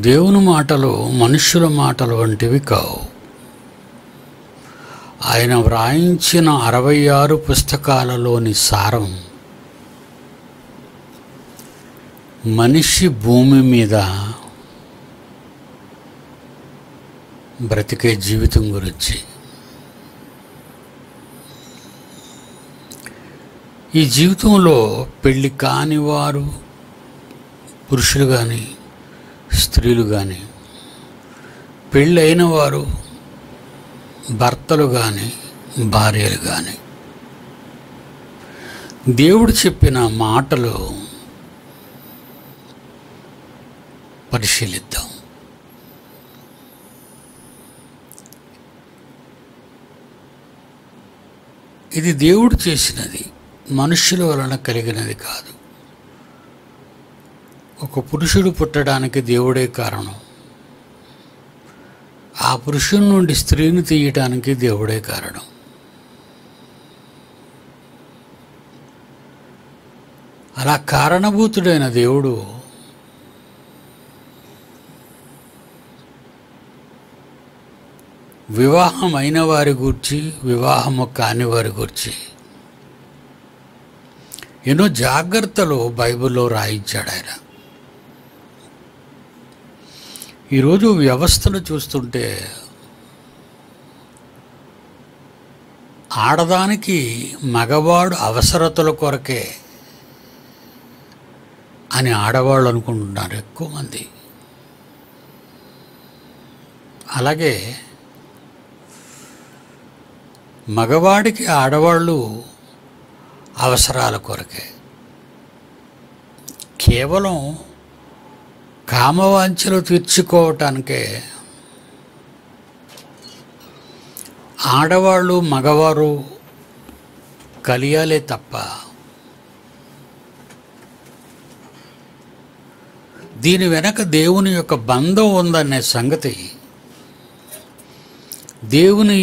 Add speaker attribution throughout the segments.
Speaker 1: దేవుని మాటలు మనుష్యుల మాటలు వంటివి కావు. ఆయన వ్రాయించిన అరవై ఆరు పుస్తకాలలోని సారం మనిషి భూమి మీద బ్రతికే జీవితం గురించి. ఈ జీవితంలో పెళ్ళి కాని వారు పురుషులు కానీ స్త్రీలు కానీ పెళ్ళైన వారు భర్తలు కానీ భార్యలు కానీ దేవుడు చెప్పిన మాటలు పరిశీలిద్దాం. ఇది దేవుడు చేసినది మనుష్యుల వలన కలిగినది కాదు. ఒక పురుషుడు పుట్టడానికి దేవుడే కారణం. ఆ పురుషుని నుండి స్త్రీని తీయటానికి దేవుడే కారణం. అలా కారణభూతుడైన దేవుడు వివాహం అయిన వారి గురించి వివాహము కాని వారి గురించి ఎన్నో జాగ్రత్తలు బైబిల్లో రాయించాడు ఆయన ఈరోజు వ్యవస్థను చూస్తుంటే ఆడదానికి మగవాడు అవసరతల కొరకే అని ఆడవాళ్ళు అనుకుంటున్నారు ఎక్కువ మంది. అలాగే మగవాడికి ఆడవాళ్ళు అవసరాల కొరకే. కేవలం కామవాంఛలు తీర్చుకోవటానికే ఆడవాళ్ళు మగవారు కలియాలే తప్ప దీని వెనక దేవుని యొక్క బంధం ఉందనే సంగతి దేవుని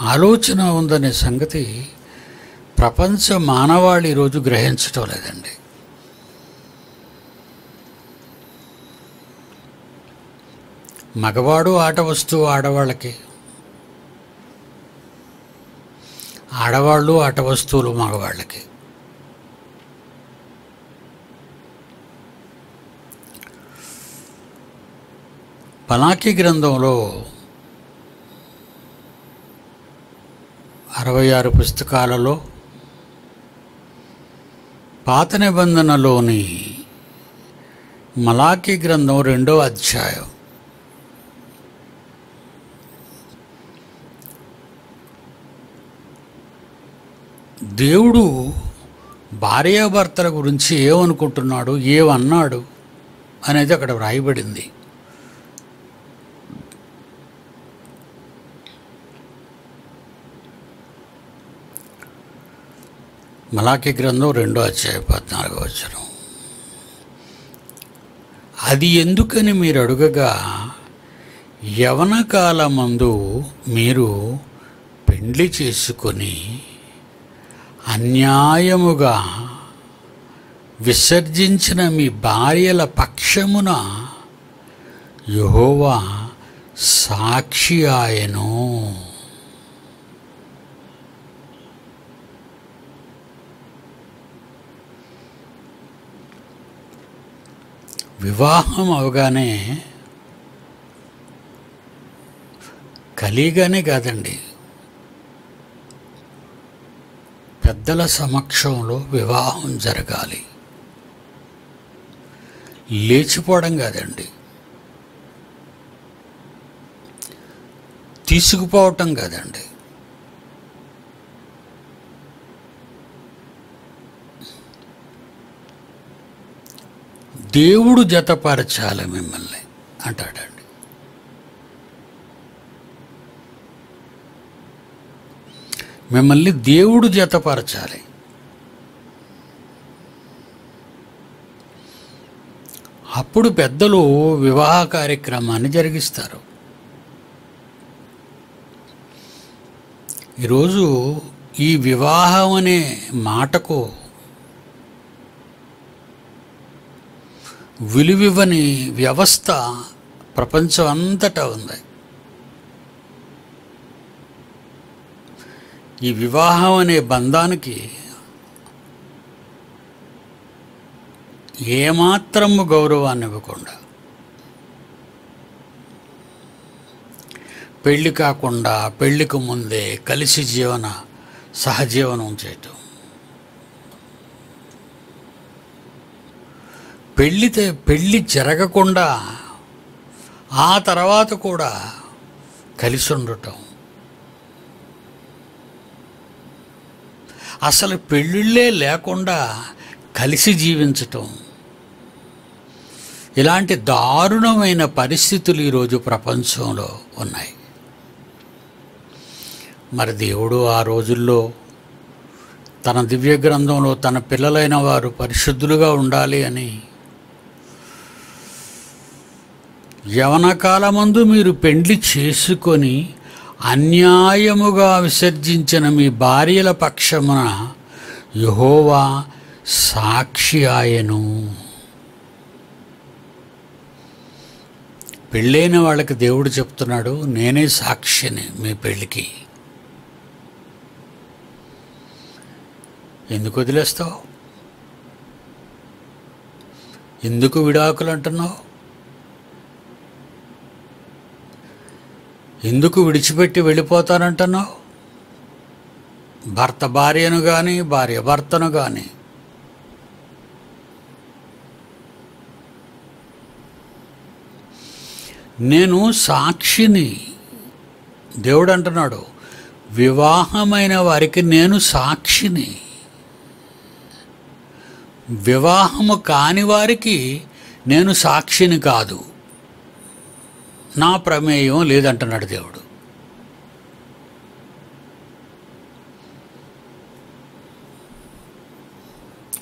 Speaker 1: ఆలోచన ఉందనే సంగతి ప్రపంచ మానవాళి ఈరోజు గ్రహించటం లేదండి. మగవాడు ఆట వస్తువు ఆడవాళ్ళకి. ఆడవాళ్ళు ఆట వస్తువులు మగవాళ్ళకి. పలాకి గ్రంథంలో అరవై ఆరు పుస్తకాలలో పాత నిబంధనలోని మలాకి గ్రంథం రెండో అధ్యాయం. దేవుడు భార్యాభర్తల గురించి ఏమనుకుంటున్నాడు ఏమన్నాడు అనేది అక్కడ వ్రాయబడింది. మలాకి గ్రంథం రెండో అధ్యాయ పద్నాలుగో వచనం. అది ఎందుకని మీరు అడుగగా యవన కాలమందు మీరు పెండ్లి చేసుకొని అన్యాయముగా విసర్జించిన మీ భార్యల పక్షమున యహోవా సాక్షి ఆయను. వివాహం అవగానే కలిగానే కాదండి. పెద్దల సమక్షంలో వివాహం జరగాలి. లేచిపోవడం కాదండి. తీసుకుపోవటం కాదండి. దేవుడు జతపరచాలి మిమ్మల్ని అంటాడండి. మిమ్మల్ని దేవుడు జతపరచాలి. అప్పుడు పెద్దలు వివాహ కార్యక్రమాన్ని జరిగిస్తారు. ఈరోజు ఈ వివాహం అనే మాటకు విలువివ్వని వ్యవస్థ ప్రపంచం అంతటా ఉంది. ఈ వివాహం అనే బంధానికి ఏమాత్రము గౌరవాన్ని ఇవ్వకుండా పెళ్ళి కాకుండా పెళ్ళికి ముందే కలిసి జీవన సహజీవనం చేయటం. పెళ్ళితే పెళ్ళి జరగకుండా ఆ తర్వాత కూడా కలిసి ఉండటం. అసలు పెళ్ళిళ్ళే లేకుండా కలిసి జీవించటం. ఇలాంటి దారుణమైన పరిస్థితులు ఈరోజు ప్రపంచంలో ఉన్నాయి. మరి దేవుడు ఆ రోజుల్లో తన దివ్య గ్రంథంలో తన పిల్లలైన వారు పరిశుద్ధులుగా ఉండాలి అని యవన కాలమందు మీరు పెండ్లి చేసుకొని అన్యాయముగా విసర్జించిన మీ భార్యల పక్షమున యహోవా సాక్షి ఆయను. పెళ్ళైన వాళ్ళకి దేవుడు చెప్తున్నాడు నేనే సాక్షిని మీ పెళ్ళికి. ఎందుకు వదిలేస్తావు? ఎందుకు విడాకులు అంటున్నావు? ఎందుకు విడిచిపెట్టి వెళ్ళిపోతానంటున్నావు? భర్త భార్యను కానీ భార్య భర్తను కానీ నేను సాక్షిని. దేవుడు అంటున్నాడు వివాహమైన వారికి నేను సాక్షిని. వివాహము కాని వారికి నేను సాక్షిని కాదు. నా ప్రమేయం లేదంటున్నాడు దేవుడు.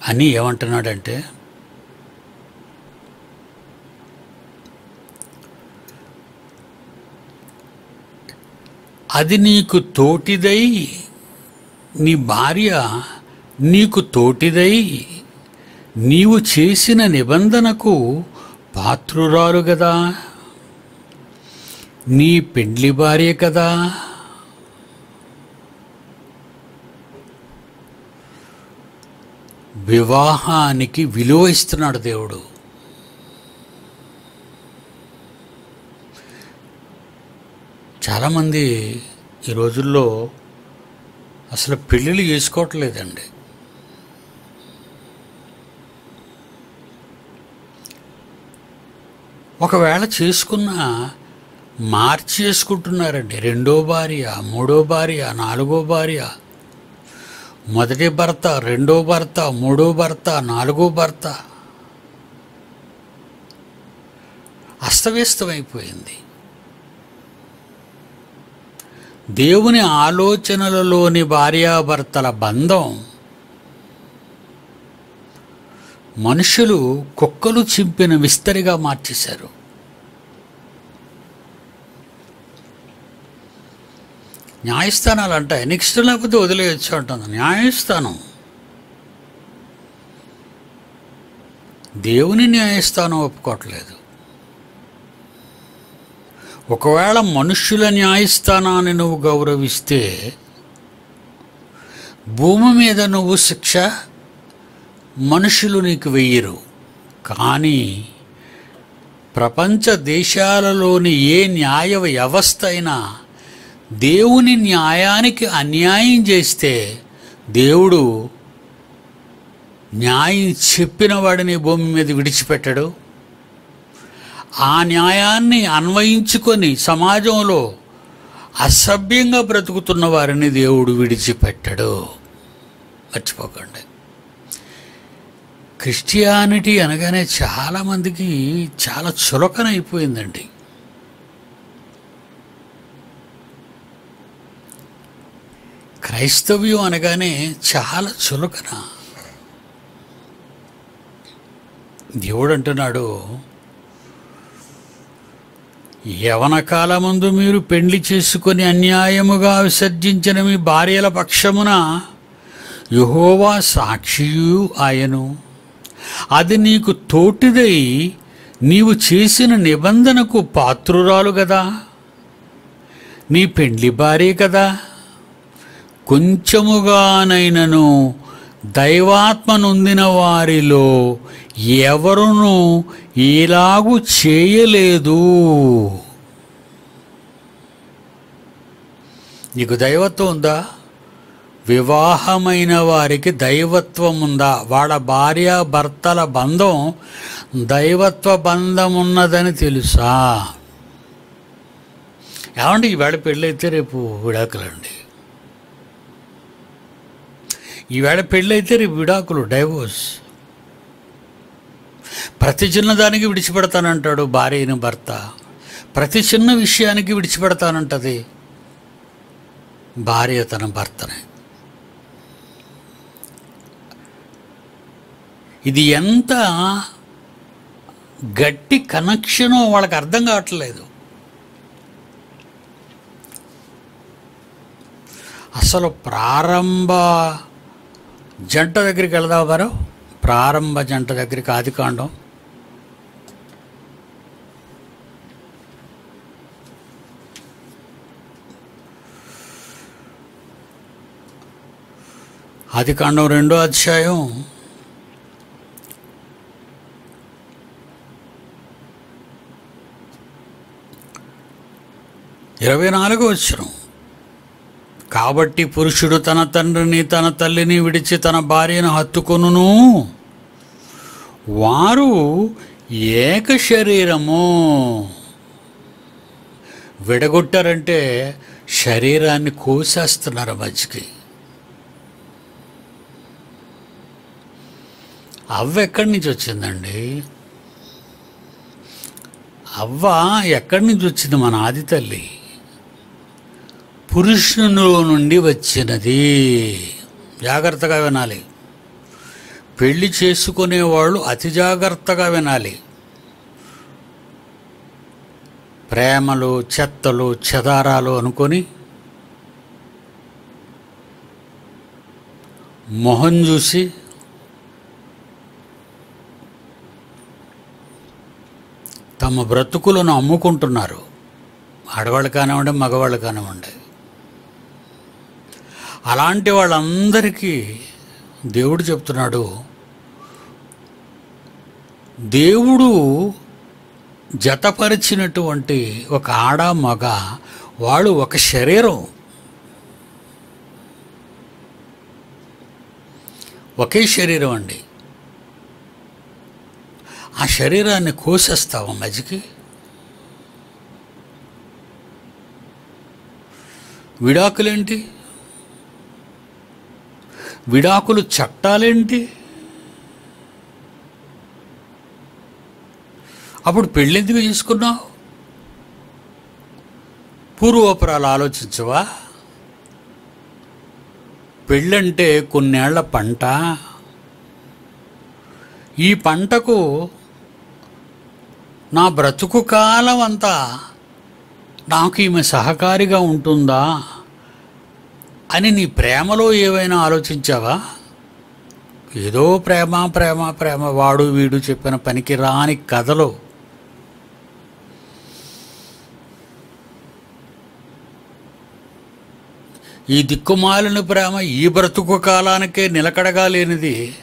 Speaker 1: అని ఏమంటున్నాడంటే అది నీకు తోటిదై నీ భార్య నీకు తోటిదై నీవు చేసిన నిబంధనకు పాత్రురాలు కదా నీ పెండ్లి భార్య కదా. వివాహానికి విలువ ఇస్తున్నాడు దేవుడు. చాలామంది ఈ రోజుల్లో అసలు పెళ్ళిళ్ళు చేసుకోవట్లేదండి. ఒకవేళ చేసుకున్నా మార్చేసుకుంటున్నారండి. రెండో భార్య మూడో భార్య నాలుగో భార్య. మొదటి భర్త రెండో భర్త మూడో భర్త నాలుగో భర్త. అస్తవ్యస్తమైపోయింది. దేవుని ఆలోచనలలోని భార్యాభర్తల బంధం మనుషులు కుక్కలు చింపిన విస్తరిగా మార్చేశారు. న్యాయస్థానాలు అంటాయి. నెక్స్ట్ లేకపోతే వదిలేయచ్చు అంటుంది. న్యాయస్థానం. దేవుని న్యాయస్థానం ఒప్పుకోవట్లేదు. ఒకవేళ మనుష్యుల న్యాయస్థానాన్ని నువ్వు గౌరవిస్తే భూమి మీద నువ్వు శిక్ష మనుషులు నీకు వెయ్యరు. కానీ ప్రపంచ దేశాలలోని ఏ న్యాయ వ్యవస్థ అయినా దేవుని న్యాయానికి అన్యాయం చేస్తే దేవుడు న్యాయం చెప్పిన వాడిని భూమి మీద విడిచిపెట్టడు. ఆ న్యాయాన్ని అన్వయించుకొని సమాజంలో అసభ్యంగా బ్రతుకుతున్న వారిని దేవుడు విడిచిపెట్టడు. మర్చిపోకండి. క్రిస్టియానిటీ అనగానే చాలామందికి చాలా చులకన అయిపోయిందండి క్రైస్తవ్యం అనగానే చాలా చులకన. దేవుడు అంటున్నాడు యవన కాలముందు మీరు పెండ్లి చేసుకొని అన్యాయముగా విసర్జించిన మీ భార్యల పక్షమున యహోవా సాక్షియు ఆయను. అది నీకు తోటిదై నీవు చేసిన నిబంధనకు పాత్రురాలు కదా నీ పెండ్లి భార్య కదా కొంచెముగానైనను దైవాత్మనుందిన వారిలో ఎవరును ఇలాగు చేయలేదు. నీకు దైవత్వం ఉందా? వివాహమైన వారికి దైవత్వం ఉందా వాళ్ళ భార్య భర్తల బంధం దైవత్వ బంధం ఉన్నదని తెలుసా? ఏమండి ఈవేళ పెళ్ళైతే రేపు విడాకులండి. ఈవేళ పెళ్ళైతే రేపు విడాకులు డైవోర్స్. ప్రతి చిన్నదానికి విడిచిపెడతానంటాడు భార్యని భర్త. ప్రతి చిన్న విషయానికి విడిచిపెడతానంటది భార్య తన భర్తనే. ఇది ఎంత గట్టి కనెక్షనో వాళ్ళకి అర్థం కావట్లేదు. అసలు ప్రారంభ జంట దగ్గరికి వెళదావు వారు ప్రారంభ జంట దగ్గరికి ఆదికాండం ఆదికాండం రెండో అధ్యాయం. ఇరవై నాలుగో వచ్చినాం కాబట్టి పురుషుడు తన తండ్రిని తన తల్లిని విడిచి తన భార్యను హత్తుకొనును. వారు ఏక శరీరము. విడగొట్టారంటే శరీరాన్ని కోసేస్తున్నారు మధ్యకి అవ్వ ఎక్కడి నుంచి వచ్చిందండి? అవ్వ ఎక్కడి నుంచి వచ్చింది మన ఆది తల్లి? పురుషునిలో నుండి వచ్చినది. జాగ్రత్తగా వినాలి. పెళ్ళి చేసుకునేవాళ్ళు అతి జాగ్రత్తగా వినాలి. ప్రేమలు చెత్తలు చెదారాలు అనుకొని మొహం చూసి తమ బ్రతుకులను అమ్ముకుంటున్నారు. ఆడవాళ్ళు కానివ్వండి మగవాళ్ళు కానివ్వండి. అలాంటి వాళ్ళందరికీ దేవుడు చెప్తున్నాడు దేవుడు జతపరిచినటువంటి ఒక ఆడ మగ వాళ్ళు ఒక శరీరం. ఒకే శరీరం అండి. ఆ శరీరాన్ని కోసేస్తావు మధ్యకి విడాకులేంటి? విడాకులు చట్టాలేంటి? అప్పుడు పెళ్ళెందుకు చేసుకున్నావు? పూర్వపురాలు ఆలోచించవా? పెళ్ళంటే కొన్నేళ్ళ పంట. ఈ పంటకు నా బ్రతుకు కాలం అంతా నాకు ఈమె సహకారిగా ఉంటుందా? అని నీ ప్రేమలో ఏవైనా ఆలోచించావా? ఏదో ప్రేమ ప్రేమ ప్రేమ వాడు వీడు చెప్పిన పనికి రాని కథలు. ఈ దిక్కుమాలిన ప్రేమ ఈ బ్రతుకు కాలానికే నిలకడగా లేనిది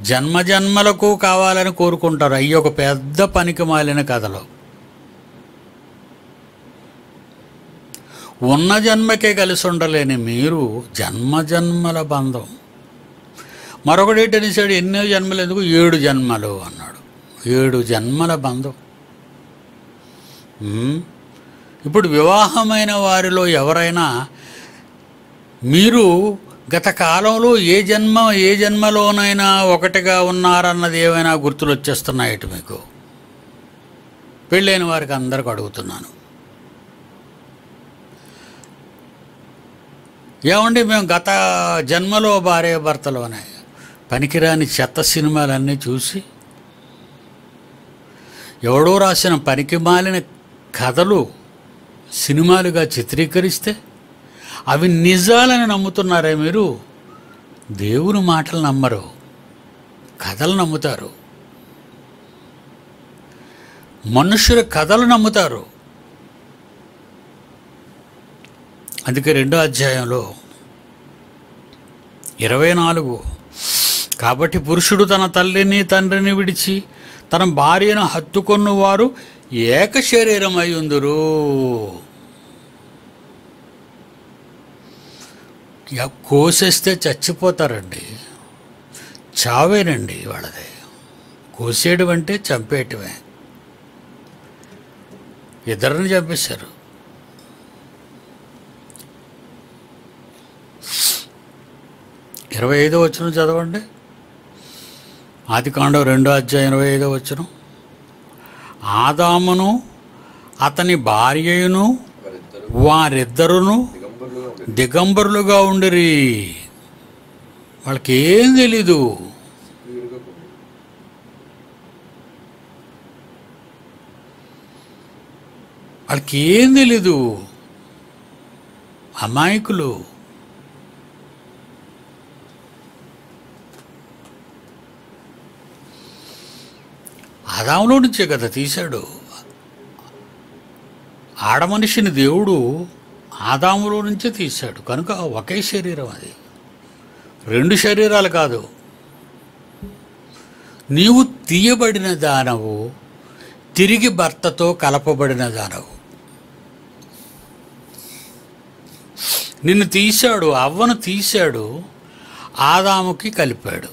Speaker 1: జన్మ జన్మలకు కావాలని కోరుకుంటారు. అయ్యి ఒక పెద్ద పనికి మాలిన కథలు. ఉన్న జన్మకే కలిసి ఉండలేని మీరు జన్మ జన్మల బంధం. మరొకటి ఏంటనేసాడు ఎన్నో జన్మలు ఎందుకు? ఏడు జన్మలు అన్నాడు. ఏడు జన్మల బంధం. ఇప్పుడు వివాహమైన వారిలో ఎవరైనా మీరు గత కాలంలో ఏ జన్మ ఏ జన్మలోనైనా ఒకటిగా ఉన్నారన్నది ఏమైనా గుర్తులు వచ్చేస్తున్నాయట మీకు? పెళ్ళైన వారికి అందరికి అడుగుతున్నాను. ఏమండి మేము గత జన్మలో భార్య భర్తలోనే పనికిరాని చెత్త సినిమాలన్నీ చూసి ఎవడో రాసిన పనికి మాలిన కథలు సినిమాలుగా చిత్రీకరిస్తే అవి నిజాలని నమ్ముతున్నారే మీరు? దేవుని మాటలు నమ్మరు కథలు నమ్ముతారు. మనుషుల కథలు నమ్ముతారు. అందుకే రెండో అధ్యాయంలో ఇరవై నాలుగు. కాబట్టి పురుషుడు తన తల్లిని తండ్రిని విడిచి తన భార్యను హత్తుకొన్న వారు ఏక శరీరం అయ్యుందురు ఇక కోసేస్తే చచ్చిపోతారండి. చావేనండి వాళ్ళది. కోసేయడం అంటే చంపేయటమే. ఇద్దరిని చంపేశారు. ఇరవై ఐదో వచ్చిన చదవండి. ఆది కాండం రెండో అధ్యాయం ఇరవై ఐదో వచ్చిన ఆదామును అతని భార్యయును వారిద్దరును
Speaker 2: దిగంబరులుగా
Speaker 1: ఉండిరి. వాళ్ళకి ఏం తెలీదు. వాళ్ళకి ఏం తెలీదు. అమాయకులు. ఆదాములో నుంచే కదా తీశాడు. ఆడ మనిషిని దేవుడు ఆదాములో నుంచే తీశాడు. కనుక ఒకే శరీరం అది. రెండు శరీరాలు కాదు. నీవు తీయబడిన దానవు తిరిగి భర్తతో కలపబడిన దానవు. నిన్ను తీశాడు అవ్వను తీశాడు ఆదాముకి కలిపాడు.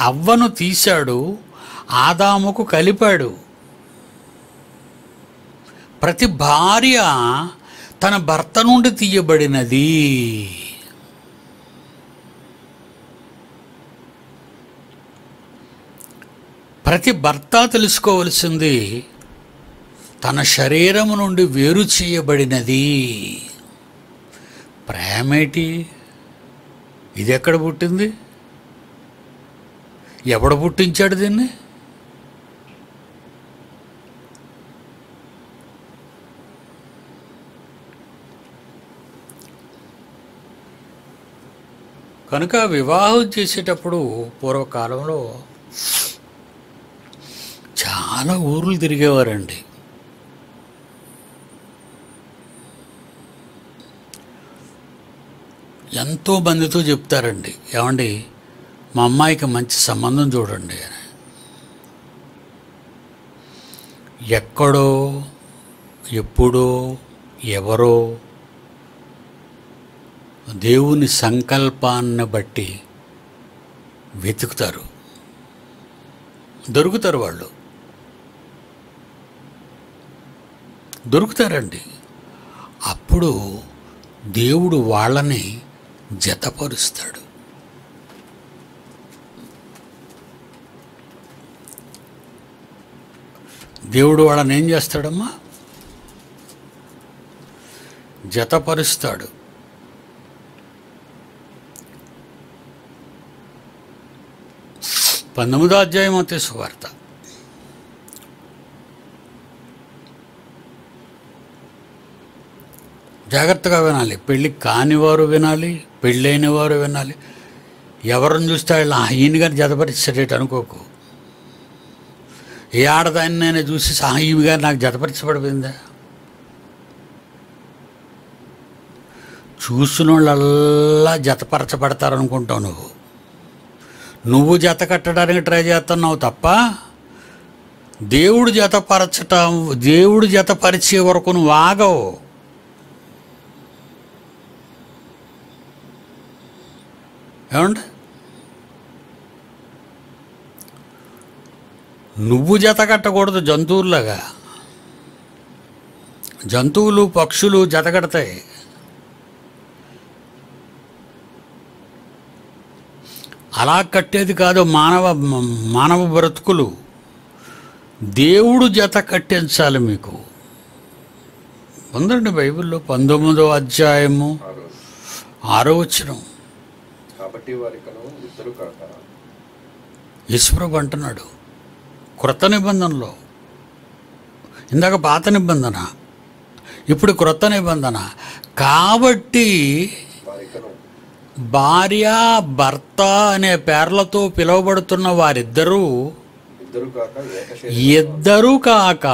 Speaker 1: అవ్వను తీశాడు ఆదాముకు కలిపాడు. ప్రతి భార్య తన భర్త నుండి తీయబడినది. ప్రతి భర్త తెలుసుకోవలసింది తన శరీరము నుండి వేరు చేయబడినది. ప్రేమేటి? ఇది ఎక్కడ పుట్టింది? ఎవడు పుట్టించాడు దీన్ని? కనుక వివాహం చేసేటప్పుడు పూర్వకాలంలో చాలా ఊర్లు తిరిగేవారండి. ఎంతో మందితో చెప్తారండి. ఏమండి? మా అమ్మాయికి మంచి సంబంధం చూడండి అని. ఎక్కడో ఎప్పుడో ఎవరో దేవుని సంకల్పాన్ని బట్టి వెతుకుతారు. దొరుకుతారు వాళ్ళు. దొరుకుతారండి. అప్పుడు దేవుడు వాళ్ళని జతపరుస్తాడు. దేవుడు వాళ్ళని ఏం చేస్తాడమ్మా? జతపరుస్తాడు. పంతొమ్మిదో అధ్యాయం అంతే సువార్త. జాగ్రత్తగా వినాలి. పెళ్ళి కానివారు వినాలి పెళ్ళైన వారు వినాలి. ఎవరిని చూస్తే వాళ్ళు ఈయన గారిని జతపరిచేటట్టు అనుకోకు. ఏ ఆడదాన్ని నేను చూసి "ఆ, ఈమె గారు నాకు జతపరిచబడిపోయిందా? చూసిన వాళ్ళల్లా జతపరచబడతారనుకుంటావు నువ్వు. నువ్వు జత కట్టడానికి ట్రై చేస్తున్నావు తప్ప దేవుడు జతపరచటం దేవుడు జతపరిచే వరకు నువ్వు ఆగవు. ఏమండి? నువ్వు జత కట్టకూడదు జంతువుల్లాగా. జంతువులు పక్షులు జత కడతాయి. అలా కట్టేది కాదు మానవ మానవ బ్రతుకులు. దేవుడు జత కట్టించాలి మీకు. ఉందండి బైబిల్లో పంతొమ్మిదో అధ్యాయము ఆరో
Speaker 2: కాక
Speaker 1: యశ్వరబు అంటున్నాడు క్రొత్త నిబంధనలో ఇందాక పాత నిబంధన ఇప్పుడు క్రొత్త నిబంధన. కాబట్టి భార్య భర్త అనే పేర్లతో పిలువబడుతున్న వారిద్దరూ
Speaker 2: ఇద్దరు కాక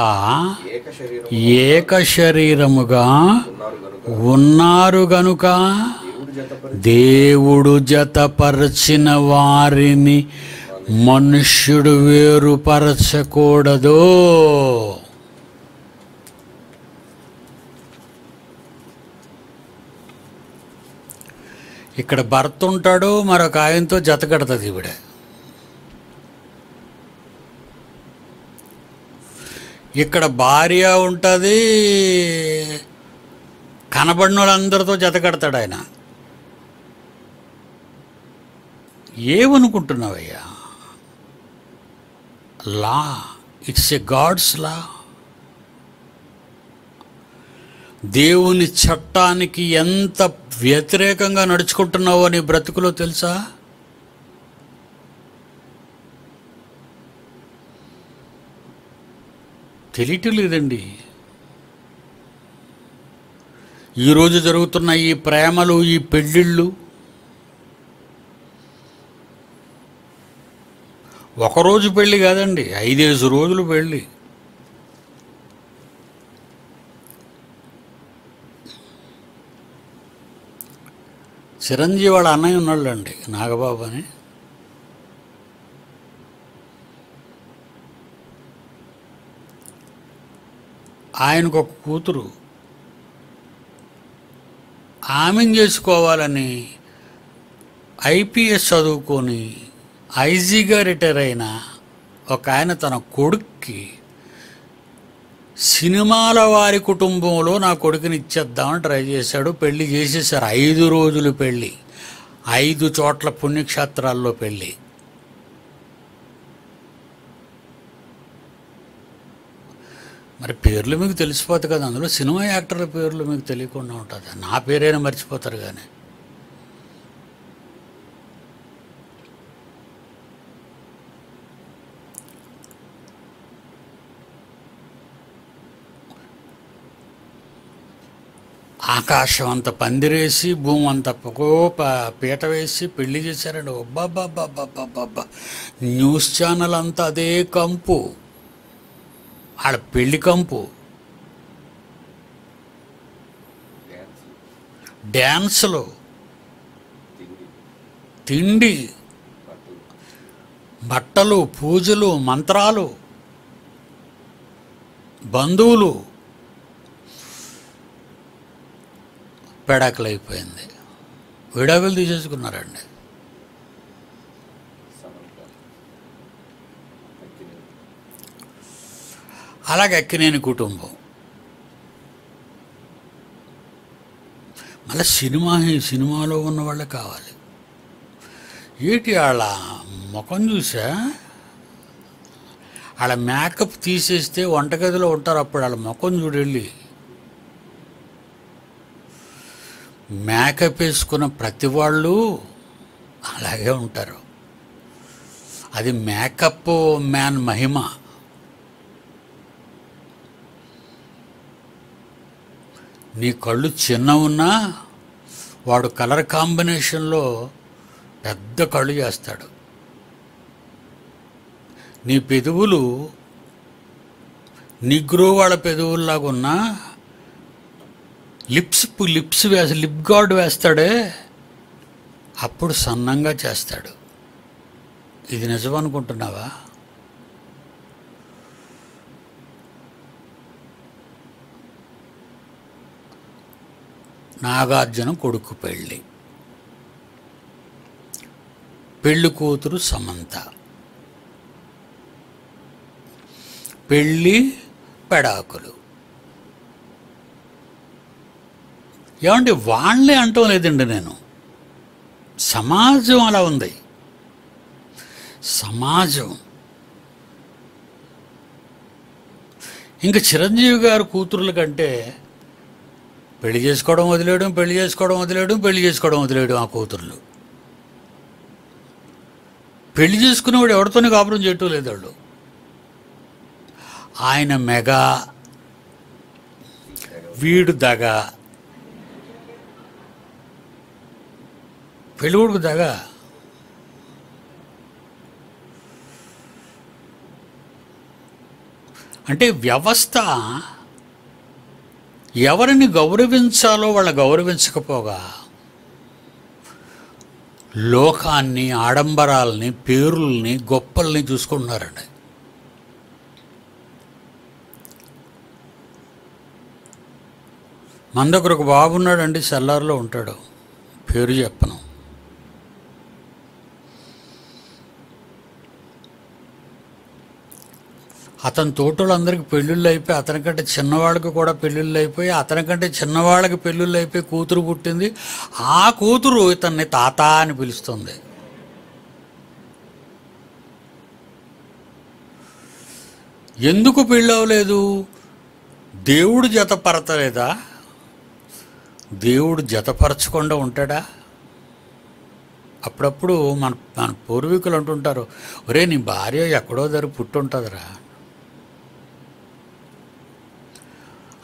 Speaker 2: ఏక
Speaker 1: శరీరముగా
Speaker 2: ఉన్నారు
Speaker 1: గనుక.
Speaker 2: దేవుడు
Speaker 1: జతపరచిన వారిని మనుష్యుడు వేరుపరచకూడదు. ఇక్కడ భర్త ఉంటాడు మరొక ఆయనతో జత కడుతుంది ఈవిడ. ఇక్కడ భార్య ఉంటుంది కనబడిన వాళ్ళందరితో జత కడతాడు ఆయన. ఏమనుకుంటున్నావయ్యా? Law it's a God's law. దేవుని చట్టానికి ఎంత వ్యతిరేకంగా నడుచుకుంటున్నావో నీ బ్రతుకులో తెలుసా? తెలియటం లేదండి. ఈరోజు జరుగుతున్న ఈ ప్రేమలు ఈ పెళ్ళిళ్ళు ఒకరోజు పెళ్ళి కాదండి ఐదేసి రోజులు పెళ్ళి. చిరంజీవి వాళ్ళ అన్నయ్య ఉన్నాళ్ళండి నాగబాబు అని ఆయనకు ఒక కూతురు. ఆమెను చేసుకోవాలని ఐపీఎస్ చదువుకొని ఐజీగా రిటైర్ అయిన ఒక ఆయన తన కొడుక్కి సినిమాల వారి కుటుంబంలో నా కొడుకుని ఇచ్చేద్దామని ట్రై చేశాడు. పెళ్ళి చేసేసారు. ఐదు రోజులు పెళ్ళి ఐదు చోట్ల పుణ్యక్షేత్రాల్లో పెళ్ళి మరి పేర్లు మీకు తెలిసిపోతుంది కదా. అందులో సినిమా యాక్టర్ల పేర్లు మీకు తెలియకుండా ఉంటుంది. నా పేరైనా మర్చిపోతారు కానీ. ఆకాశం అంత పందిరేసి భూమి అంత పొగో పీట వేసి పెళ్ళి చేశారండి. ఒబ్బాబ్బాబ్బాబ్బాబ్బా న్యూస్ ఛానల్ అంతా అదే కంపు. ఆడ పెళ్ళి కంపు. డ్యాన్సులు.
Speaker 2: తిండి. బట్టలు
Speaker 1: పూజలు మంత్రాలు. బంధువులు. పేడాకులు అయిపోయింది విడాకులు తీసేసుకున్నారండి.
Speaker 2: అక్కినేని
Speaker 1: అలాగే అక్కినేని కుటుంబం. మళ్ళీ సినిమా సినిమాలో ఉన్న వాళ్ళే కావాలి. ఏంటి వాళ్ళ ముఖం చూసా? వాళ్ళ మేకప్ తీసేస్తే వంటగదిలో ఉంటారు అప్పుడు వాళ్ళ ముఖం చూడెళ్ళి మేకప్ వేసుకున్న ప్రతి వాళ్ళు అలాగే ఉంటారు. అది మేకప్ మ్యాన్ మహిమ. నీ కళ్ళు చిన్న ఉన్నా వాడు కలర్ కాంబినేషన్లో పెద్ద కళ్ళు చేస్తాడు. నీ పెదవులు నిగ్రో వాళ్ళ పెదువుల్లాగా ఉన్నా లిప్స్ లిప్స్ వేసి లిప్ గార్డ్ వేస్తాడే అప్పుడు సన్నంగా చేస్తాడు. ఇది నిజం అనుకుంటున్నావా? నాగార్జున కొడుకు పెళ్ళి. పెళ్ళి కూతురు సమంత. పెళ్ళి పెడాకులు. ఏమండి వాళ్ళే అంటం లేదండి నేను. సమాజం అలా ఉంది. సమాజం. ఇంకా చిరంజీవి గారు కూతురుల కంటే పెళ్ళి చేసుకోవడం వదిలేయడం పెళ్ళి చేసుకోవడం వదిలేయడం పెళ్ళి చేసుకోవడం వదిలేయడం ఆ కూతుర్లు. పెళ్ళి చేసుకునేవాడు ఎవరితోనే కాపురం చేయటం లేదు వాళ్ళు. ఆయన మెగ వీడు దగ పెళ్ళికొడుకు తెగ అంటే వ్యవస్థ ఎవరిని గౌరవించాలో వాళ్ళ గౌరవించకపోగా లోకాన్ని ఆడంబరాల్ని పేరుల్ని గొప్పల్ని చూసుకుంటున్నారండి. మన దగ్గర ఒక బాబు ఉన్నాడండి సెల్లార్లో ఉంటాడు. పేరు చెప్పను. అతని తోటలందరికీ పెళ్ళిళ్ళు అయిపోయి అతనికంటే చిన్నవాళ్ళకి కూడా పెళ్ళిళ్ళు అయిపోయి అతనికంటే చిన్నవాళ్ళకి పెళ్ళిళ్ళు అయిపోయి కూతురు పుట్టింది. ఆ కూతురు ఇతన్ని తాత అని పిలుస్తుంది. ఎందుకు పెళ్ళవలేదు? దేవుడు జతపరచలేదా? దేవుడు జతపరచకుండా ఉంటాడా? అప్పుడప్పుడు మన మన పూర్వీకులు అంటుంటారు ఒరే నీ భార్య ఎక్కడో దగ్గర పుట్టుంటుందిరా.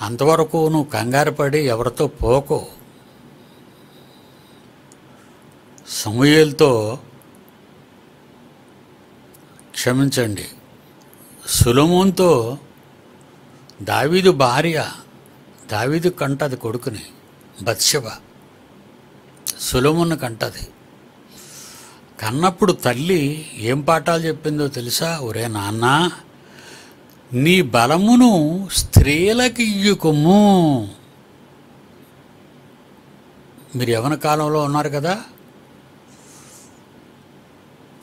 Speaker 1: అంతవరకు నువ్వు కంగారు పడి ఎవరితో పోకు. సమూహలతో క్షమించండి. సులమోన్తో దావీదు భార్య దావీదు కంటది కొడుకుని బత్సవ సులమును కంటది. కన్నప్పుడు తల్లి ఏం పాఠాలు చెప్పిందో తెలుసా? ఒరే నాన్నా నీ బలమును స్త్రీలకి ఇయ్యుకుము మీరు యవన కాలంలో ఉన్నారు కదా?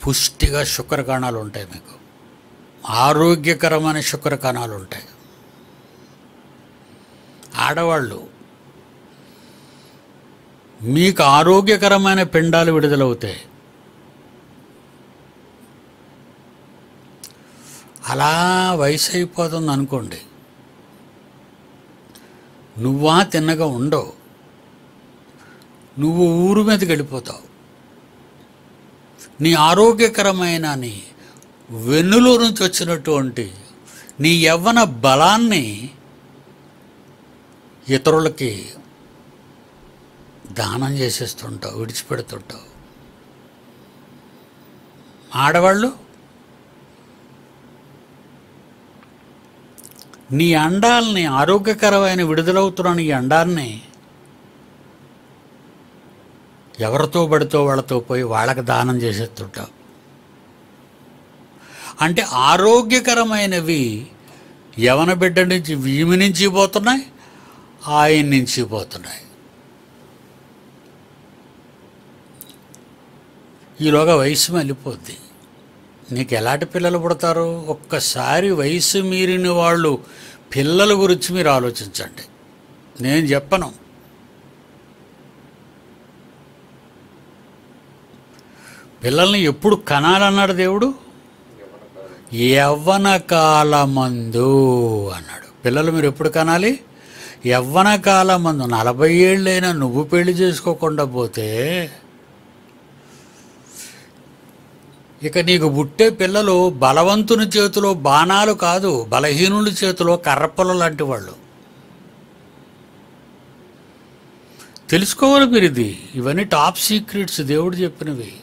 Speaker 1: పుష్టిగా శుక్రకణాలు ఉంటాయి మీకు. ఆరోగ్యకరమైన శుక్రకణాలు ఉంటాయి. ఆడవాళ్ళు మీకు ఆరోగ్యకరమైన పిండాలు విడుదలవుతాయి. అలా వయసు అయిపోతుంది అనుకోండి. నువ్వా తిన్నగా ఉండవు. నువ్వు ఊరు మీదకి వెళ్ళిపోతావు. నీ ఆరోగ్యకరమైన నీ వెన్నులో నుంచి వచ్చినటువంటి నీ యవ్వన బలాన్ని ఇతరులకి దానం చేసేస్తుంటావు విడిచిపెడుతుంటావు. ఆడవాళ్ళు నీ అండాల్ని ఆరోగ్యకరమైన విడుదలవుతున్న నీ అండాన్ని ఎవరితో పడితో వాళ్ళతో పోయి వాళ్ళకి దానం చేసేస్తుంటావు. అంటే ఆరోగ్యకరమైనవి యవన బిడ్డ నుంచి వీమి నుంచి పోతున్నాయి ఆయన నుంచి పోతున్నాయి. ఈలోగా వయసు వెళ్ళిపోద్ది నీకు ఎలాంటి పిల్లలు పుడతారు? ఒక్కసారి వయసు మీరిన వాళ్ళు పిల్లల గురించి మీరు ఆలోచించండి. నేను చెప్పను. పిల్లల్ని ఎప్పుడు కనాలన్నాడు దేవుడు? యవ్వన కాలమందు అన్నాడు. పిల్లలు మీరు ఎప్పుడు కనాలి? యవ్వన కాలమందు నలభై ఏళ్ళైనా నువ్వు పెళ్ళి చేసుకోకుండా పోతే ఇక నీకు పుట్టే పిల్లలు బలవంతుని చేతిలో బాణాలు కాదు బలహీనుల చేతిలో కర్రపొల లాంటి వాళ్ళు. తెలుసుకోవాలి మీరు ఇది ఇవన్నీ టాప్ సీక్రెట్స్ దేవుడు చెప్పినవి.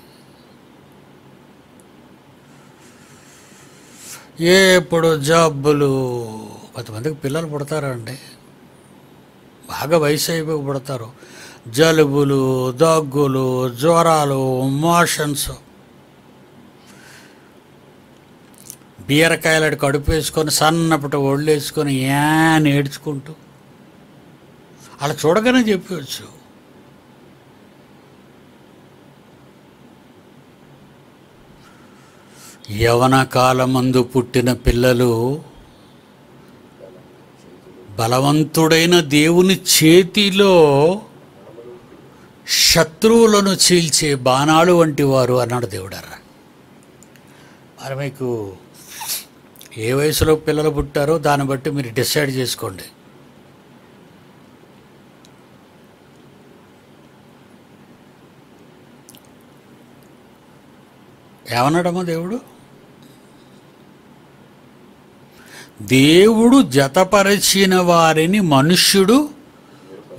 Speaker 1: ఎప్పుడు జబ్బులు కొంతమందికి పిల్లలు పుడతారండి బాగా వయసు అయిపోయి పుడతారు. జలుబులు దగ్గులు జ్వరాలు మోషన్స్ బీరకాయలడు కడుపు వేసుకొని సన్నపుట ఒళ్ళు వేసుకొని యాని ఏడ్చుకుంటూ. అలా చూడగానే చెప్పవచ్చు. యవన కాలమందు పుట్టిన పిల్లలు బలవంతుడైన దేవుని చేతిలో శత్రువులను చీల్చే బాణాలు వంటి వారు అన్నాడు దేవుడారా మరి మీకు ఏ వయసులో పిల్లలు పుట్టారో దాన్ని బట్టి మీరు డిసైడ్ చేసుకోండి. ఏమన్నాడమ్మా దేవుడు? దేవుడు జతపరచిన వారిని మనుష్యుడు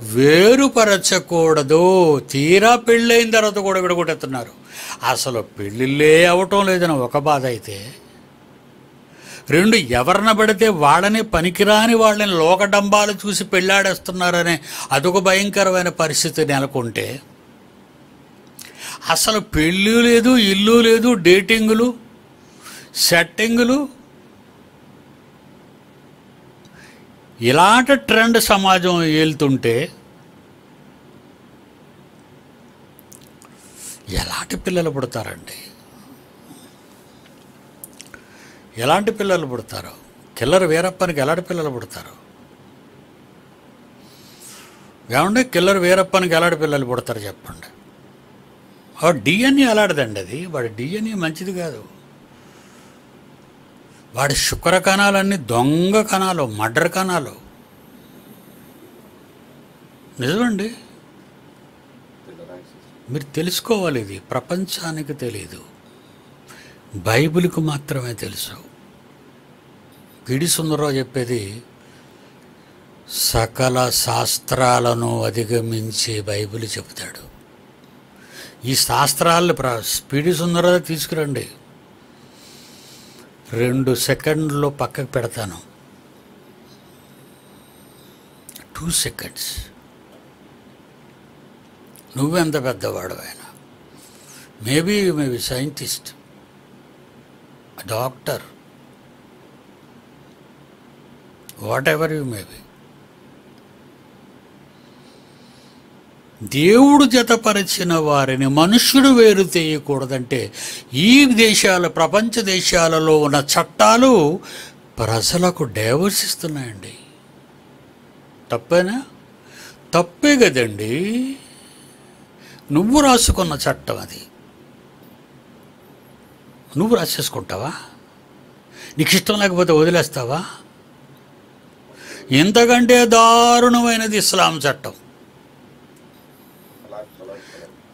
Speaker 1: వేరుపరచకూడదు. తీరా పెళ్ళైన తర్వాత కూడా విడగొట్టేస్తున్నారు. అసలు పెళ్ళిళ్ళే అవటం లేదని ఒక బాధ అయితే రెండు ఎవరిన పడితే వాళ్ళని పనికిరాని వాళ్ళని లోకడంబాలు చూసి పెళ్ళాడేస్తున్నారనే అదొక భయంకరమైన పరిస్థితి నెలకొంటే. అసలు పెళ్ళి లేదు ఇల్లు లేదు డేటింగులు సెట్టింగులు. ఇలాంటి ట్రెండ్ సమాజం వెళ్తుంటే ఎలాంటి పిల్లలు పుడతారండి? ఎలాంటి పిల్లలు పుడతారు? కిల్లర్ వీరప్పనికి ఎలాంటి పిల్లలు పుడతారు? ఏమండి? కిల్లర్ వీరప్పనికి ఎలాంటి పిల్లలు పుడతారు చెప్పండి. వాడు డిఎన్ఏ అలాడదండి అది? వాడి డిఎన్ఏ మంచిది కాదు. వాడి శుక్ర కణాలన్నీ దొంగ కణాలు మర్డర్ కణాలు. నిజమండి? మీరు తెలుసుకోవాలి ఇది. ప్రపంచానికి తెలియదు బైబిల్కు మాత్రమే తెలుసు. పిడి సుందరరావు చెప్పేది సకల శాస్త్రాలను అధిగమించి బైబిల్ చెబుతాడు. ఈ శాస్త్రాలను ప్ర పిడి సుందరరావు తీసుకురండి. రెండు సెకండ్లో పక్కకు పెడతాను. Two seconds. నువ్వెంత పెద్దవాడు ఆయన? Maybe maybe scientist. Doctor. Whatever you be. దేవుడు జతపరిచిన వారిని మనుష్యుడు వేరు చేయకూడదంటే ఈ దేశాల ప్రపంచ దేశాలలో ఉన్న చట్టాలు ప్రజలకు డైవర్స్ ఇస్తున్నాయండి తప్పేనా? తప్పే కదండి. నువ్వు రాసుకున్న చట్టం అది. నువ్వు రాసేసుకుంటావా? నీకు ఇష్టం లేకపోతే వదిలేస్తావా? ఇంతకంటే దారుణమైనది ఇస్లాం చట్టం.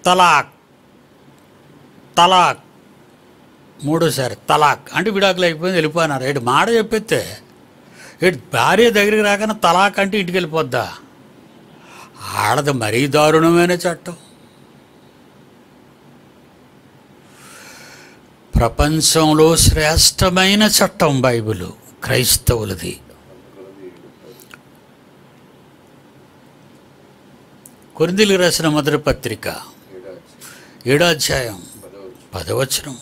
Speaker 2: తలాక్. తలాక్.
Speaker 1: మూడోసారి తలాక్. అంటే విడాకులు అయిపోయింది వెళ్ళిపోయినారు. ఏడు మాట చెప్పితే ఏడు భార్య దగ్గరికి రాకనే తలాక్ అంటే ఇంటికి వెళ్ళిపోద్దా? ఆడది మరీ దారుణమైన చట్టం. ప్రపంచంలో శ్రేష్టమైన చట్టం బైబిల్ క్రైస్తవులది. కొరిందిలు రాసిన మొదటి పత్రిక
Speaker 2: ఏడాధ్యాయం
Speaker 1: పదవచనం.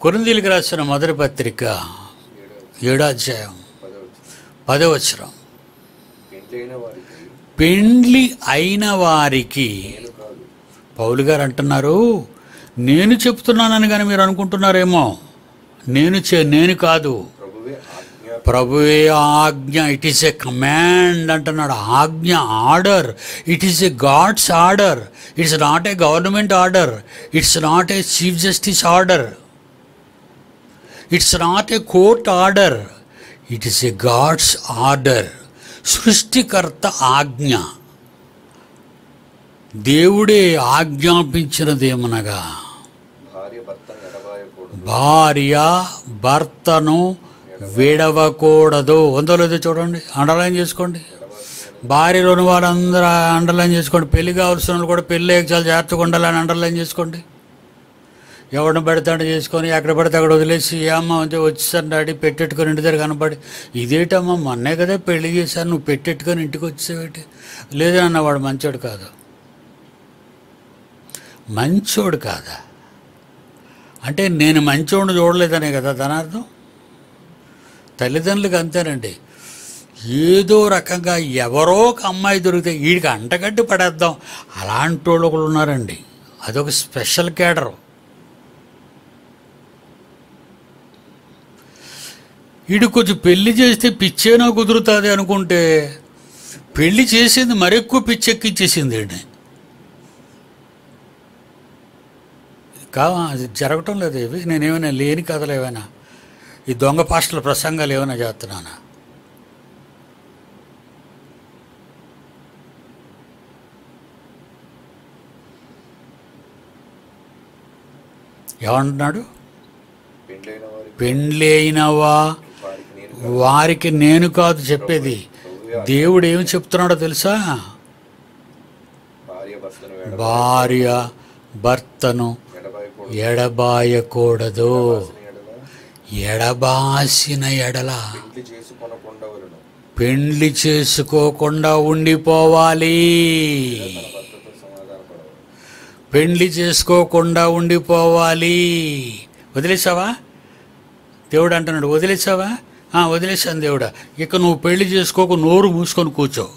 Speaker 1: కొరిందీలకు రాసిన మొదటి పత్రిక
Speaker 2: ఏడాధ్యాయం
Speaker 1: పదవచనం. పెండ్లి అయిన వారికి పౌలు గారు అంటున్నారు నేను చెప్తున్నానని కానీ మీరు అనుకుంటున్నారేమో. నేను చే నేను కాదు.
Speaker 2: ప్రభువే ఆజ్ఞ
Speaker 1: ఇట్ ఈస్ ఎ కమాండ్ అంటున్నాడు. ఆజ్ఞ order. It is a God's order. It's not a government order. It's not a chief justice order. It's not a court order. It is a God's order. సృష్టికర్త ఆజ్ఞ. దేవుడే ఆజ్ఞాపించినదేమనగా
Speaker 2: భార్య భర్తను
Speaker 1: విడవకూడదు. ఉందో లేదో చూడండి అండర్లైన్ చేసుకోండి. భార్యలోని వాళ్ళందరూ అండర్లైన్ చేసుకోండి. పెళ్ళి కావాల్సిన వాళ్ళు కూడా పెళ్ళి చాలా జాగ్రత్తగా ఉండాలని అండర్లైన్ చేసుకోండి. ఎవరిని పడితే చేసుకొని ఎక్కడ పడితే అక్కడ వదిలేసి ఏ అమ్మ అంటే వచ్చేసాను డాడీ పెట్టెట్టుకొని ఇంటి దగ్గర కనపడి ఇదేటమ్మా మొన్నే కదా పెళ్ళి చేశాను నువ్వు పెట్టెట్టుకొని ఇంటికి వచ్చేవేటి లేదన్న వాడు మంచోడు కాదు. మంచోడు కాదా? అంటే నేను మంచోడిని చూడలేదనే కదా ధనార్థం అర్థం? తల్లిదండ్రులకు అంతేనండి. ఏదో రకంగా ఎవరో ఒక అమ్మాయి దొరికితే వీడికి అంటగడ్డి పడేద్దాం. అలాంటి వాళ్ళు ఒకళ్ళు ఉన్నారండి. అదొక స్పెషల్ కేడర్ వీడు కొంచెం పెళ్ళి చేస్తే పిచ్చేనా కుదురుతుంది అనుకుంటే పెళ్ళి చేసింది మరెక్కువ పిచ్చెక్కిచ్చేసింది వీడిని కావా అది జరగటం లేదు ఇవి. నేనేమైనా లేని కథలు ఏమైనా ఈ దొంగ పాస్టల ప్రసంగాలు ఏమైనా చేస్తున్నానా?
Speaker 2: ఏమంటున్నాడు వారికి
Speaker 1: పెండ్లైనవా?
Speaker 2: వారికి నేను
Speaker 1: కాదు చెప్పేది. దేవుడు ఏమి చెప్తున్నాడో తెలుసా?
Speaker 2: భార్య భర్తను ఎడబాయకూడదు
Speaker 1: ఎడబాసిన ఎడల.
Speaker 2: పెండ్లి
Speaker 1: చేసుకోకుండా ఉండిపోవాలి. పెండ్లి చేసుకోకుండా ఉండిపోవాలి. వదిలేసావా? దేవుడు అంటున్నాడు వదిలేసావా? "ఆ, వదిలేశాను దేవుడా. ఇక నువ్వు పెళ్ళి చేసుకోకు నోరు మూసుకొని కూర్చో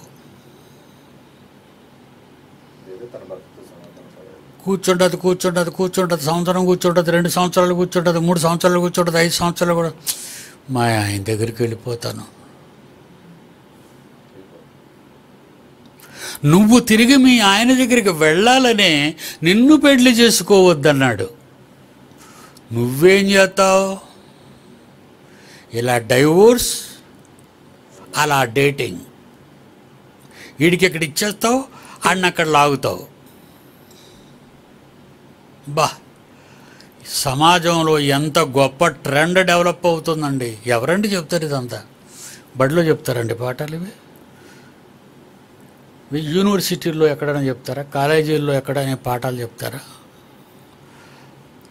Speaker 2: లేదా తన భర్తతో కూర్చుండదు
Speaker 1: కూర్చుంటుంది కూర్చుంటుంది కూర్చుంటుంది సంవత్సరం కూర్చుంటుంది రెండు సంవత్సరాలు కూర్చుంటుంది మూడు సంవత్సరాలు కూర్చుంటుంది ఐదు సంవత్సరాలు కూడా. మా ఆయన దగ్గరికి వెళ్ళిపోతాను. నువ్వు తిరిగి మీ ఆయన దగ్గరికి వెళ్ళాలనే నిన్ను పెళ్ళి చేసుకోవద్దన్నాడు. నువ్వేం చేస్తావు? ఇలా డైవోర్స్ అలా డేటింగ్. వీడికి ఇక్కడ ఇచ్చేస్తావు? ఆడిని అక్కడ లాగుతావు. బా సమాజంలో ఎంత గొప్ప ట్రెండ్ డెవలప్ అవుతుందండి. ఎవరండి చెప్తారు ఇదంతా? బడిలో చెప్తారండి పాఠాలు ఇవి? యూనివర్సిటీల్లో ఎక్కడైనా చెప్తారా? కాలేజీల్లో ఎక్కడైనా పాఠాలు చెప్తారా?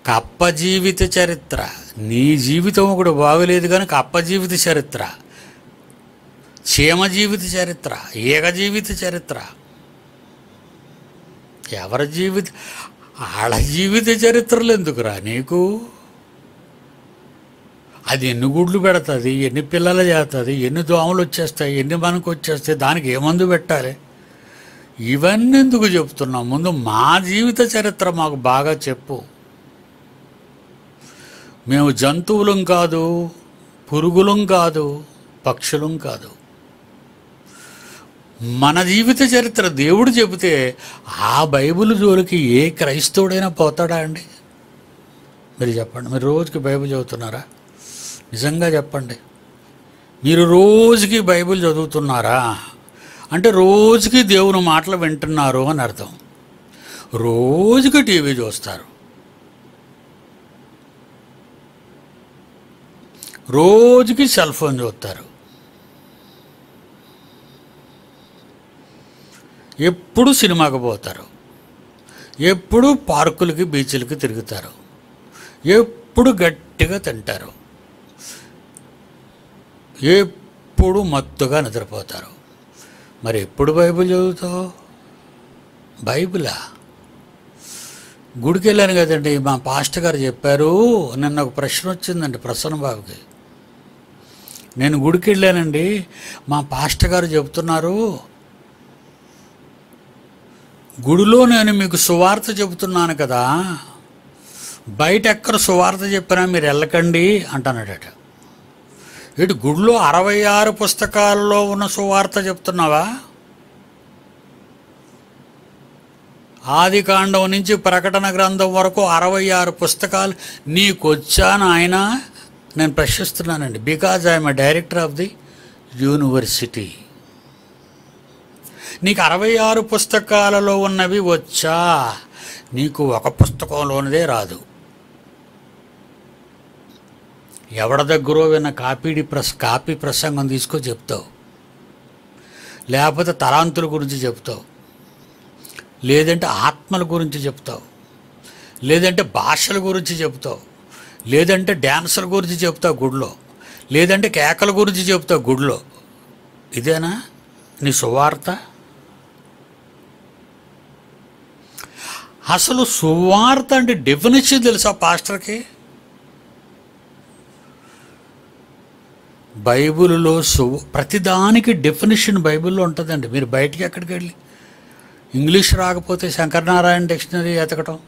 Speaker 1: కప్ప జీవిత చరిత్ర. నీ జీవితం ఒకటి బాగలేదు కానీ కప్ప జీవిత చరిత్ర. చీమ జీవిత చరిత్ర. ఏక జీవిత చరిత్ర. ఎవరి జీవిత ఆడ జీవిత చరిత్రలు ఎందుకురా నీకు? అది ఎన్ని గుడ్లు పెడుతుంది ఎన్ని పిల్లలు చేస్తుంది ఎన్ని దోమలు వచ్చేస్తాయి ఎన్ని మనకు వచ్చేస్తాయి దానికి ఏ మందు పెట్టాలి? ఇవన్నీ ఎందుకు చెప్తున్నాం ముందు మా జీవిత చరిత్ర మాకు బాగా చెప్పు. మేము జంతువులం కాదు పురుగులం కాదు పక్షులం కాదు. మన జీవిత చరిత్ర దేవుడు చెబితే ఆ బైబిల్ జోలికి ఏ క్రైస్తవుడైనా పోతాడా అండి? మీరు చెప్పండి. మీరు రోజుకి బైబిల్ చదువుతున్నారా? నిజంగా చెప్పండి. మీరు రోజుకి బైబిల్ చదువుతున్నారా? అంటే రోజుకి దేవుని మాటలు వింటున్నారు అని అర్థం. రోజుకి టీవీ చూస్తారు. రోజుకి సెల్ ఫోన్ చూస్తారు. ఎప్పుడు సినిమాకి పోతారు? ఎప్పుడు పార్కులకి బీచ్లకి తిరుగుతారు? ఎప్పుడు గట్టిగా తింటారు? ఎప్పుడు మత్తుగా నిద్రపోతారు? మరి ఎప్పుడు బైబిల్ చదువుతావు? బైబిలా? గుడికి వెళ్ళాను కదండి మా పాస్టర్ గారు చెప్పారు నిన్న ఒక ప్రశ్న వచ్చిందండి ప్రసన్న బాబుకి. నేను గుడికి వెళ్ళానండి మా పాస్టర్ గారు చెబుతున్నారు గుడిలో నేను మీకు సువార్త చెబుతున్నాను కదా బయట ఎక్కడ సువార్త చెప్పినా మీరు వెళ్ళకండి అంటున్నాడట. ఇటు గుడిలో అరవై ఆరు పుస్తకాల్లో ఉన్న సువార్త చెప్తున్నావా? ఆది కాండం నుంచి ప్రకటన గ్రంథం వరకు అరవై ఆరు పుస్తకాలు. నీకొచ్చాను ఆయన నేను ప్రశ్నిస్తున్నానండి. Because I'm director of the university. నీకు అరవై ఆరు పుస్తకాలలో ఉన్నవి వచ్చా? నీకు ఒక పుస్తకంలోనిదే రాదు. ఎవడ దగ్గరో విన్న కాపీడి ప్రస్ కాపీ ప్రసంగం తీసుకో చెప్తావు. లేకపోతే తలాంతుల గురించి చెప్తావు. లేదంటే ఆత్మల గురించి చెప్తావు. లేదంటే భాషల గురించి చెప్తావు. లేదంటే డ్యాన్సుల గురించి చెప్తావు గుడిలో. లేదంటే కేకల గురించి చెప్తావు గుడిలో. ఇదేనా? నీ సువార్త? అసలు సువార్త అంటే డెఫినేషన్ తెలుసా పాస్టర్కి? బైబిల్లో సు ప్రతిదానికి డెఫినేషన్ బైబిల్లో ఉంటుందండి. మీరు బయటికి ఎక్కడికి వెళ్ళి ఇంగ్లీష్ రాకపోతే శంకరనారాయణ డిక్షనరీ ఎతకటం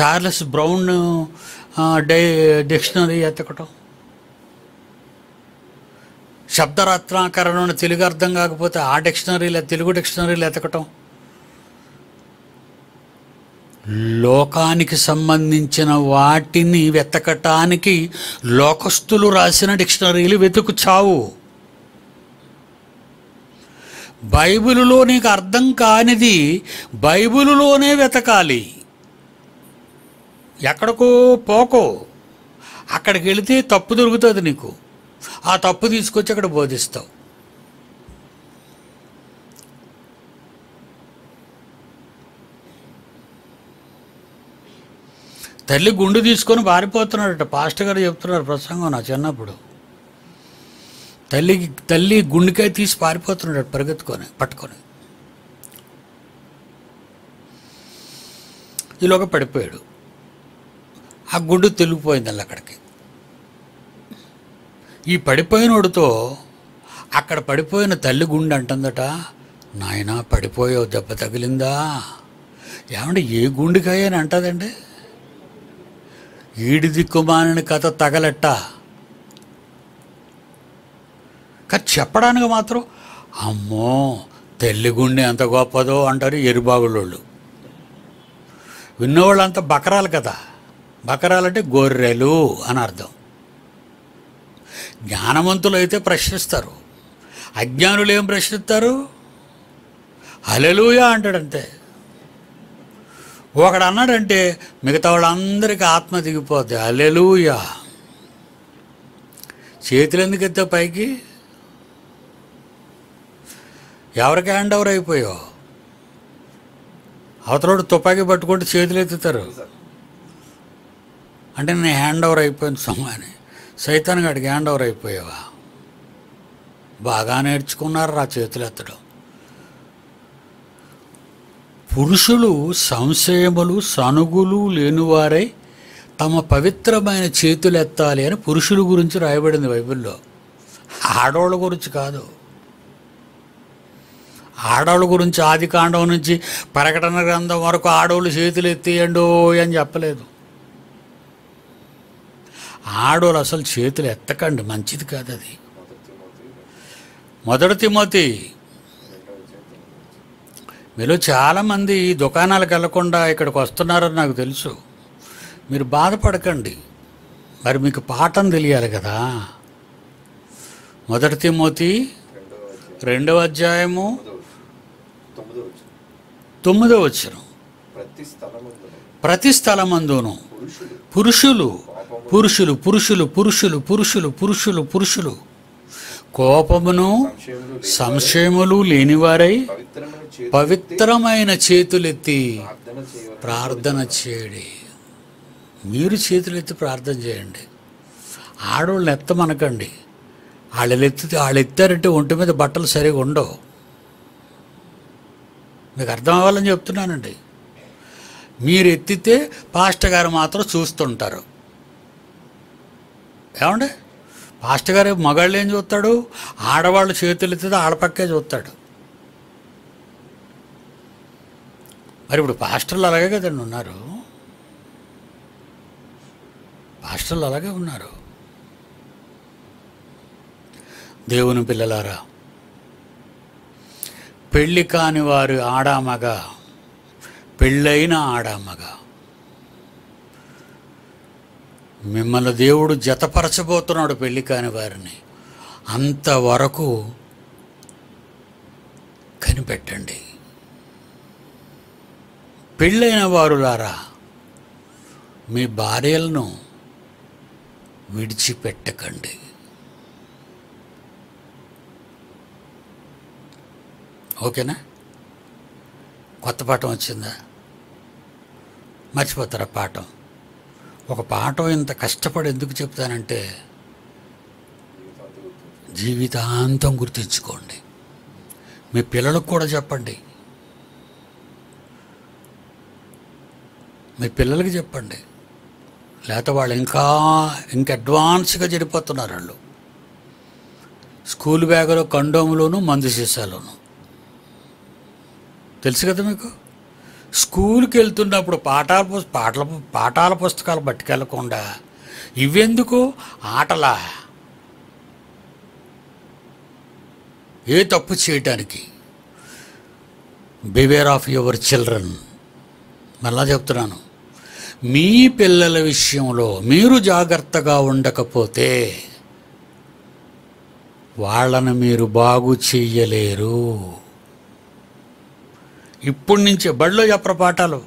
Speaker 1: చార్లెస్ బ్రౌన్ డై డిక్షనరీ ఎతకటం శబ్దరత్నాకరణను తెలుగు అర్థం కాకపోతే ఆ డిక్షనరీలో తెలుగు డిక్షనరీలు ఎతకటం లోకానికి సంబంధించిన వాటిని వెతకటానికి లోకస్తులు రాసిన డిక్షనరీలు వెతుకు చావు. బైబిలులో నీకు అర్థం కానిది బైబిలులోనే వెతకాలి. ఎక్కడికో పోకో. అక్కడికి వెళితే తప్పు దొరుకుతుంది నీకు. ఆ తప్పు తీసుకొచ్చి అక్కడ బోధిస్తావు. తల్లి గుండు తీసుకొని పారిపోతున్నాడట. పాస్టర్ గారు చెప్తున్నారు ప్రసంగం నా చిన్నప్పుడు. తల్లికి తల్లి గుండెకాయ తీసి పారిపోతున్నాడు పరిగెత్తుకొని పట్టుకొని. ఈలోగా పడిపోయాడు. ఆ గుండు తెలిగిపోయింది అలా అక్కడికి. ఈ పడిపోయినోడితో అక్కడ పడిపోయిన తల్లి గుండె అంటుందట నాయనా పడిపోయావు దెబ్బ తగిలిందా? ఏమంటే ఏ గుండెకాయ అని అంటదండి? ఈడి కుమారుని కథ తగలట్ట. కానీ చెప్పడానికి మాత్రం అమ్మో తెల్లి గుండె ఎంత గొప్పదో అంటారు ఎరుబాగులోళ్ళు విన్నవాళ్ళంతా బకరాలు కదా. బకరాలంటే గొర్రెలు అని అర్థం. జ్ఞానవంతులు అయితే ప్రశ్నిస్తారు. అజ్ఞానులు ఏం ప్రశ్నిస్తారు? హలెలుయా అంటాడంతే. ఒకడు అన్నాడంటే మిగతా వాళ్ళందరికీ ఆత్మ దిగిపోద్ది. అలెలుయా చేతులు ఎందుకు ఎత్తావు పైకి? ఎవరికి హ్యాండ్ ఓవర్ అయిపోయావు? అవతలోడు తుపాకీ పట్టుకుంటే చేతులు ఎత్తుతారు అంటే నేను హ్యాండ్ ఓవర్ అయిపోయింది సొమ్మని సైతాన్ గడికి హ్యాండ్ ఓవర్ అయిపోయావా? బాగా నేర్చుకున్నారు రా చేతులు ఎత్తడం పురుషులు సంశయములు సనుగులు లేనివారై తమ పవిత్రమైన చేతులు ఎత్తాలి అని పురుషుల గురించి రాయబడింది బైబిల్లో. ఆడవాళ్ళ గురించి కాదు. ఆడవాళ్ళ గురించి ఆది కాండం నుంచి ప్రకటన గ్రంథం వరకు ఆడవాళ్ళు చేతులు ఎత్తేయండు అని చెప్పలేదు. ఆడవాళ్ళు అసలు చేతులు ఎత్తకండి మంచిది కాదు అది.
Speaker 2: మొదటి తిమోతి
Speaker 1: మొదటి తిమోతి
Speaker 2: రెండవ చేతి
Speaker 1: మీలో చాలామంది దుకాణాలు దుకాణాలకు వెళ్ళకుండా ఇక్కడికి వస్తున్నారని నాకు తెలుసు. మీరు బాధపడకండి. మరి మీకు పాఠం తెలియాలి కదా. మొదటి తిమోతి
Speaker 2: రెండవ
Speaker 1: అధ్యాయము తొమ్మిదో వచ్చిన
Speaker 2: ప్రతి
Speaker 1: ప్రతి స్థలమందును
Speaker 2: పురుషులు.
Speaker 1: పురుషులు పురుషులు పురుషులు పురుషులు పురుషులు పురుషులు పురుషులు. కోపమును
Speaker 2: సంశయములు
Speaker 1: లేనివారై
Speaker 2: పవిత్రమైన
Speaker 1: చేతులెత్తి
Speaker 2: ప్రార్థన
Speaker 1: చేయడి. చేయండి మీరు చేతులెత్తి ప్రార్థన చేయండి. ఆడవాళ్ళని ఎత్తమనకండి. వాళ్ళు ఎత్తితే వాళ్ళు ఎత్తారంటే ఒంటి మీద బట్టలు సరిగా ఉండవు. మీకు అర్థం అవ్వాలని చెప్తున్నానండి. మీరు ఎత్తితే పాస్టర్ గారు మాత్రం చూస్తుంటారు. ఏమండి? పాస్టర్ గారు మగాళ్ళు ఏం చూస్తాడు? ఆడవాళ్ళు చేతులు ఎత్తితే ఆడపక్కే చూస్తాడు. మరి ఇప్పుడు పాస్టర్లు అలాగే కదండి ఉన్నారు. పాస్టర్లు అలాగే ఉన్నారు. దేవుని పిల్లలారా పెళ్ళి కాని వారు ఆడామగ పెళ్ళైన ఆడామగా మిమ్మల్ని దేవుడు జతపరచబోతున్నాడు పెళ్ళి కాని వారిని. అంతవరకు కనిపెట్టండి. పెళ్ళైన వారులారా మీ భార్యలను విడిచిపెట్టకండి. ఓకేనా? కొత్త పాఠం వచ్చిందా? మర్చిపోతారా పాఠం? ఒక పాఠం ఇంత కష్టపడి ఎందుకు చెప్తానంటే
Speaker 2: జీవితాంతం
Speaker 1: గుర్తించుకోండి. మీ పిల్లలకు కూడా చెప్పండి. మీ పిల్లలకి చెప్పండి. లేకపోతే వాళ్ళు ఇంకా ఇంకా అడ్వాన్స్గా చెడిపోతున్నారు వాళ్ళు. స్కూల్ బ్యాగులో కండోములోను మందు సీసాలోను. తెలుసు కదా మీకు? స్కూల్కి వెళ్తున్నప్పుడు పాఠాల పాటల పాఠాల పుస్తకాలు పట్టుకెళ్ళకుండా ఇవెందుకు ఆటలా? ఏ తప్పు చేయటానికి? బివేర్ ఆఫ్ యువర్ చిల్డ్రన్ మళ్ళా చెప్తున్నాను. మీ పిల్లల విషయంలో మీరు జాగ్రత్తగా ఉండకపోతే వాళ్ళను మీరు బాగు చెయ్యలేరు. ఇప్పటి నుంచే బడిలో చెప్పరు పాఠాలు.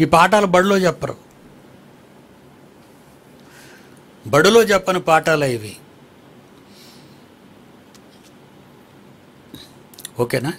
Speaker 1: ఈ పాఠాలు బడిలో చెప్పరు. బడిలో చెప్పని పాఠాలు ఇవి. ఓకేనా?